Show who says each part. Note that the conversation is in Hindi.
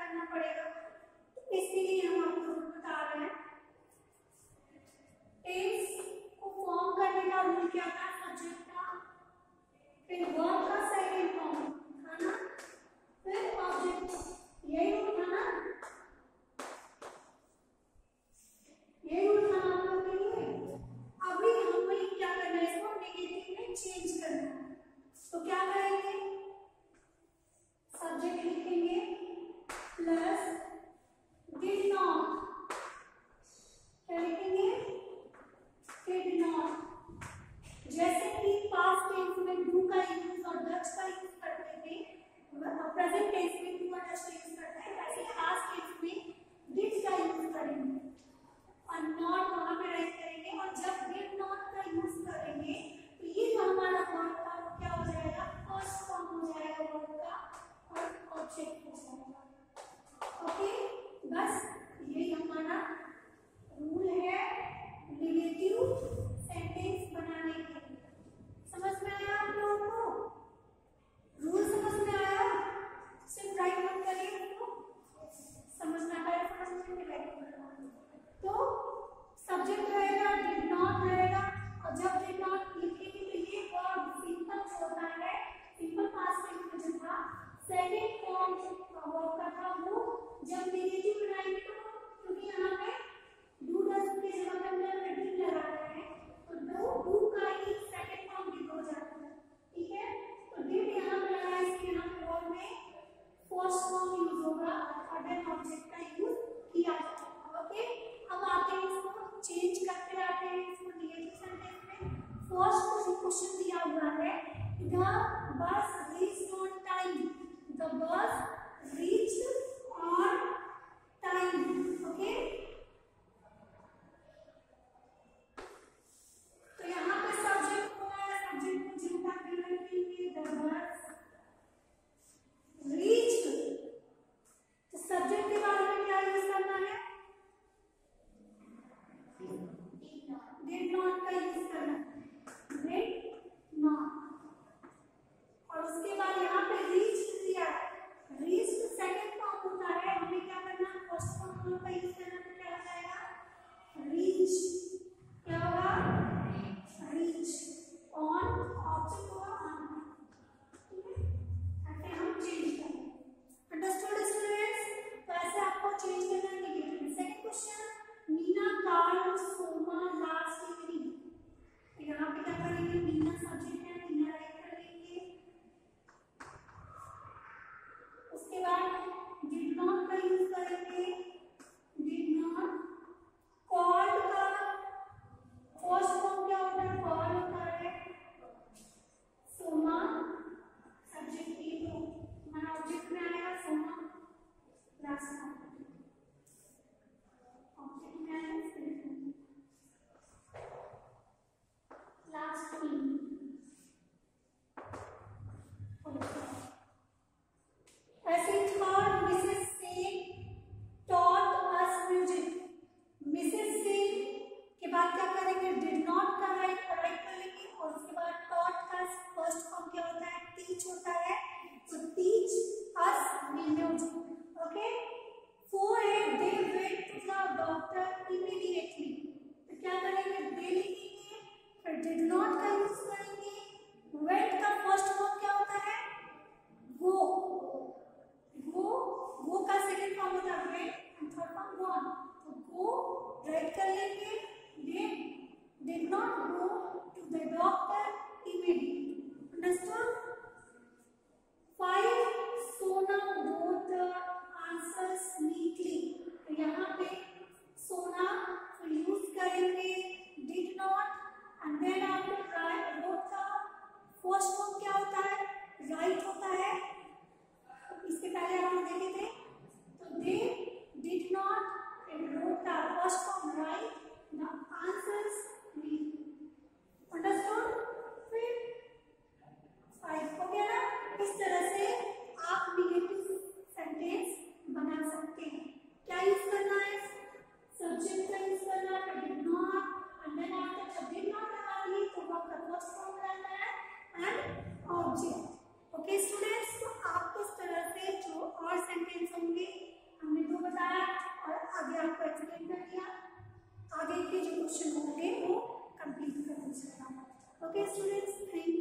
Speaker 1: करना पड़ेगा। इसीलिए हम आपको बता रहे हैं। टेम्स जैसे कि पास्ट टेंस में डू का यूज़ और डच का यूज़ करते थे प्रेजेंट टेंस में डू और डच का यूज़ करते हैं, वैसे पास्ट टेंस में डिड का यूज़ करेंगे। और नॉट वहाँ पे राइट करेंगे, और जब डिड नॉट का यूज़ करेंगे तो ये जो हमारा वर्ड का क्या हो जाएगा? फ़र्स्ट फॉर्म हो जाएगा वर्ड का, और ऑब्जेक्ट हो जाएगा। ओके बस अदर कॉन्सेप्ट का यूज़ किया ओके अब आते हैं इसको चेंज करते रहते हैं, इसको दिए फ़र्स्ट क्वेश्चन दिया हुआ है। द बस फिर डिड नॉट कर रहे करेक्ट कर लेंगे और उसके बाद टॉट का फ़र्स्ट फॉर्म क्या होता है? टीच होता है। तो teach us music okay for it they went to the doctor immediately तो क्या करेंगे? दे लिखेंगे फिर डिड नॉट का यूज़ करेंगे। वेंट का फ़र्स्ट फॉर्म क्या होता है? गो गो गो का सेकंड फॉर्म होता है went and third form gone तो गो राइट कर लेंगे। did not go to the doctor immediately. Understood? Okay, students, thank you.